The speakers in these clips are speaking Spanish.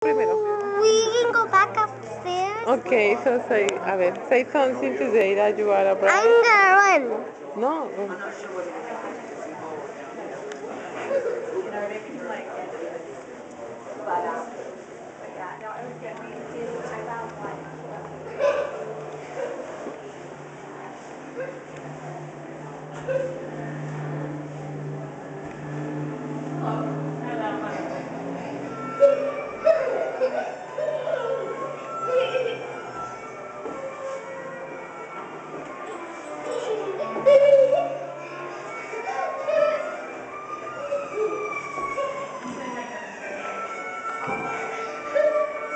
primero. We can go back upstairs. Okay, so say, a ver, say something today that you are a I'm gonna run. No.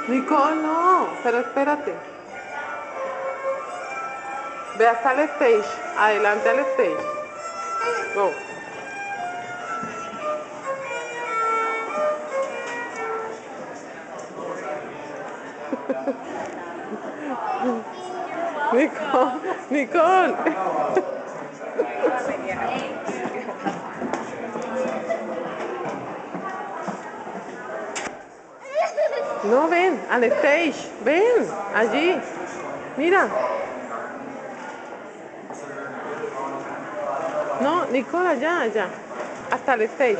Nicole, no, pero espérate. Ve hasta el stage, adelante al stage. Go. Nicole, Nicole. No, ven, al stage, ven, allí. Mira. No, Nicole, allá, allá. Hasta el stage.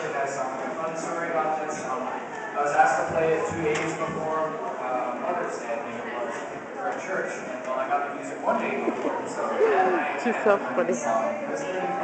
fun story about this. I was asked to play it two days before Mother's Day, I think it was, for a church. And well, I got the music one day before, so that night She's so funny.